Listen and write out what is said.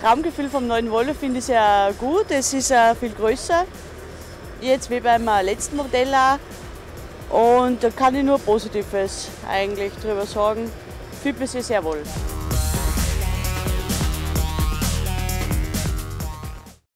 Das Raumgefühl vom neuen Volvo finde ich sehr gut. Es ist äh, viel größer, jetzt wie beim äh, letzten Modell auch. Und da kann ich nur Positives eigentlich drüber sagen. Fühlt mich sehr wohl.